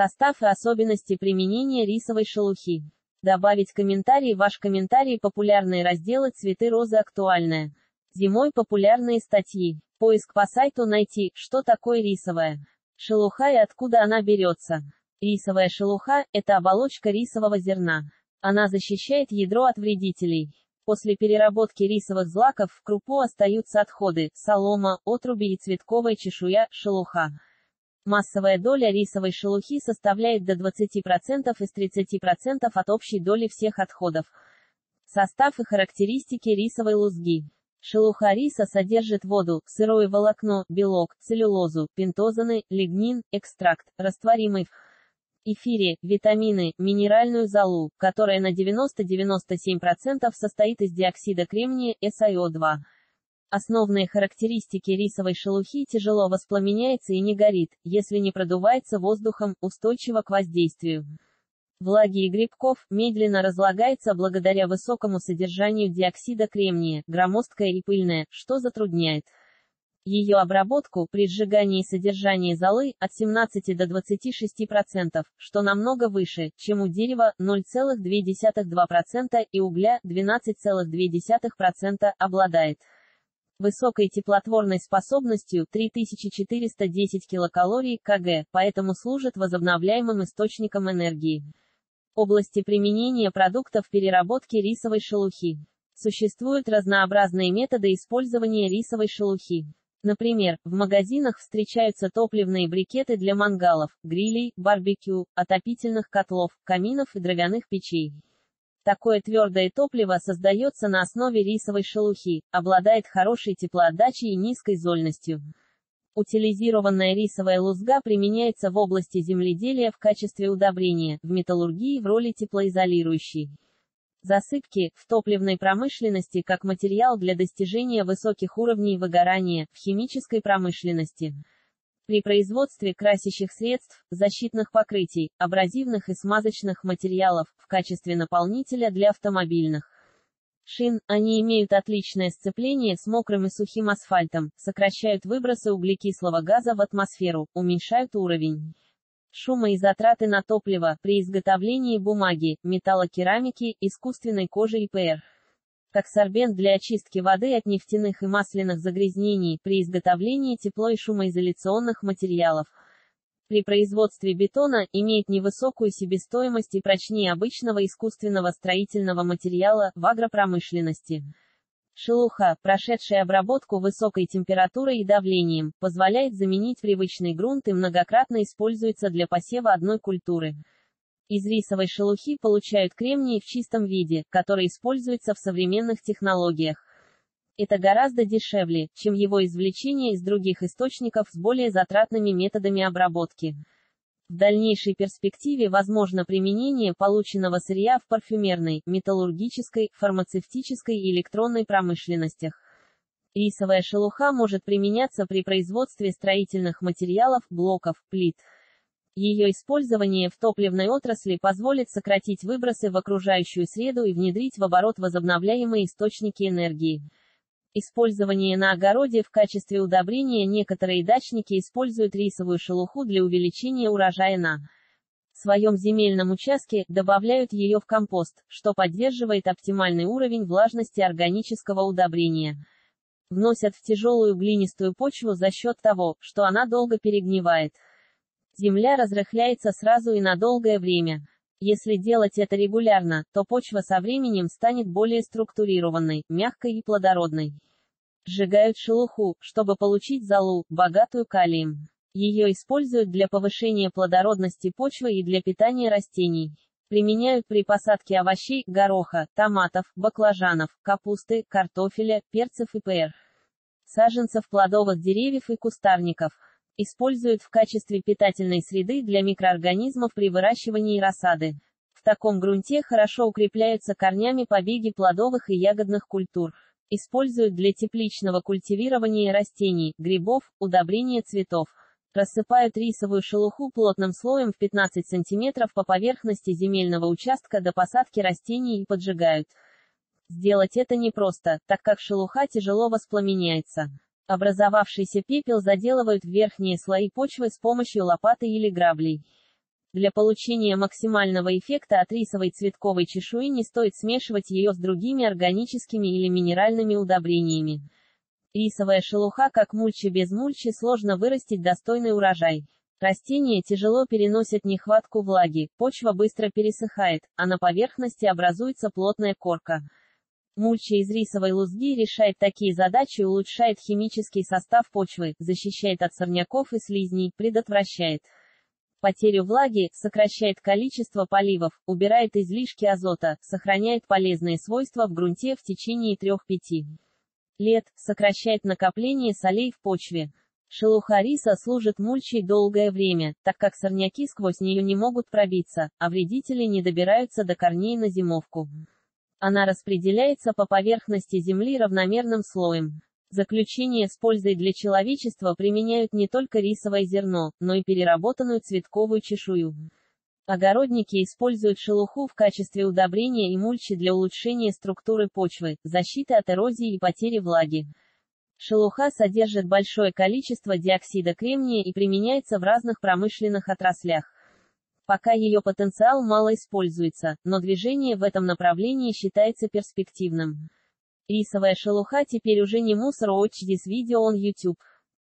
Состав и особенности применения рисовой шелухи. Добавить комментарий Ваш комментарий Популярные разделы Цветы розы актуальная. Зимой популярные статьи. Поиск по сайту найти, что такое рисовая шелуха и откуда она берется. Рисовая шелуха – это оболочка рисового зерна. Она защищает ядро от вредителей. После переработки рисовых злаков в крупу остаются отходы, солома, отруби и цветковая чешуя, шелуха. Массовая доля рисовой шелухи составляет до 20% из 30% от общей доли всех отходов. Состав и характеристики рисовой лузги. Шелуха риса содержит воду, сырое волокно, белок, целлюлозу, пентозаны, лигнин, экстракт, растворимый в эфире, витамины, минеральную золу, которая на 90-97% состоит из диоксида кремния, SiO2. Основные характеристики рисовой шелухи тяжело воспламеняется и не горит, если не продувается воздухом, устойчиво к воздействию. Влаги и грибков, медленно разлагается благодаря высокому содержанию диоксида кремния, громоздкая и пыльная, что затрудняет ее обработку при сжигании содержания золы от 17 до 26%, что намного выше, чем у дерева 0,2% и угля 12,2% обладает высокой теплотворной способностью 3410 килокалорий кг, поэтому служит возобновляемым источником энергии. Области применения продуктов переработки рисовой шелухи. Существуют разнообразные методы использования рисовой шелухи. Например, в магазинах встречаются топливные брикеты для мангалов, грилей, барбекю, отопительных котлов, каминов и дровяных печей. Такое твердое топливо создается на основе рисовой шелухи, обладает хорошей теплоотдачей и низкой зольностью. Утилизированная рисовая лузга применяется в области земледелия в качестве удобрения, в металлургии в роли теплоизолирующей. Засыпки, в топливной промышленности как материал для достижения высоких уровней выгорания, в химической промышленности. При производстве красящих средств, защитных покрытий, абразивных и смазочных материалов, в качестве наполнителя для автомобильных шин, они имеют отличное сцепление с мокрым и сухим асфальтом, сокращают выбросы углекислого газа в атмосферу, уменьшают уровень шума и затраты на топливо при изготовлении бумаги, металлокерамики, искусственной кожи и ПР. Как сорбент для очистки воды от нефтяных и масляных загрязнений при изготовлении тепло- и шумоизоляционных материалов. При производстве бетона имеет невысокую себестоимость и прочнее обычного искусственного строительного материала в агропромышленности. Шелуха, прошедшая обработку высокой температурой и давлением, позволяет заменить привычный грунт и многократно используется для посева одной культуры. Из рисовой шелухи получают кремний в чистом виде, который используется в современных технологиях. Это гораздо дешевле, чем его извлечение из других источников с более затратными методами обработки. В дальнейшей перспективе возможно применение полученного сырья в парфюмерной, металлургической, фармацевтической и электронной промышленностях. Рисовая шелуха может применяться при производстве строительных материалов, блоков, плит. Ее использование в топливной отрасли позволит сократить выбросы в окружающую среду и внедрить в оборот возобновляемые источники энергии. Использование на огороде в качестве удобрения некоторые дачники используют рисовую шелуху для увеличения урожая на своем земельном участке, добавляют ее в компост, что поддерживает оптимальный уровень влажности органического удобрения. Вносят в тяжелую глинистую почву за счет того, что она долго перегнивает. Земля разрыхляется сразу и на долгое время. Если делать это регулярно, то почва со временем станет более структурированной, мягкой и плодородной. Сжигают шелуху, чтобы получить золу, богатую калием. Ее используют для повышения плодородности почвы и для питания растений. Применяют при посадке овощей, гороха, томатов, баклажанов, капусты, картофеля, перцев и пр. Саженцев плодовых деревьев и кустарников используют в качестве питательной среды для микроорганизмов при выращивании рассады. В таком грунте хорошо укрепляются корнями побеги плодовых и ягодных культур. Используют для тепличного культивирования растений, грибов, удобрения цветов. Рассыпают рисовую шелуху плотным слоем в 15 см по поверхности земельного участка до посадки растений и поджигают. Сделать это непросто, так как шелуха тяжело воспламеняется. Образовавшийся пепел заделывают в верхние слои почвы с помощью лопаты или граблей. Для получения максимального эффекта от рисовой цветковой чешуи не стоит смешивать ее с другими органическими или минеральными удобрениями. Рисовая шелуха как мульча без мульчи сложно вырастить достойный урожай. Растения тяжело переносят нехватку влаги, почва быстро пересыхает, а на поверхности образуется плотная корка. Мульча из рисовой лузги решает такие задачи улучшает химический состав почвы, защищает от сорняков и слизней, предотвращает потерю влаги, сокращает количество поливов, убирает излишки азота, сохраняет полезные свойства в грунте в течение 3-5 лет, сокращает накопление солей в почве. Шелуха риса служит мульчей долгое время, так как сорняки сквозь нее не могут пробиться, а вредители не добираются до корней на зимовку. Она распределяется по поверхности земли равномерным слоем. Заключение с пользой для человечества применяют не только рисовое зерно, но и переработанную цветковую чешую. Огородники используют шелуху в качестве удобрения и мульчи для улучшения структуры почвы, защиты от эрозии и потери влаги. Шелуха содержит большое количество диоксида кремния и применяется в разных промышленных отраслях. Пока ее потенциал мало используется, но движение в этом направлении считается перспективным. Рисовая шелуха теперь уже не мусор Watch this video on YouTube.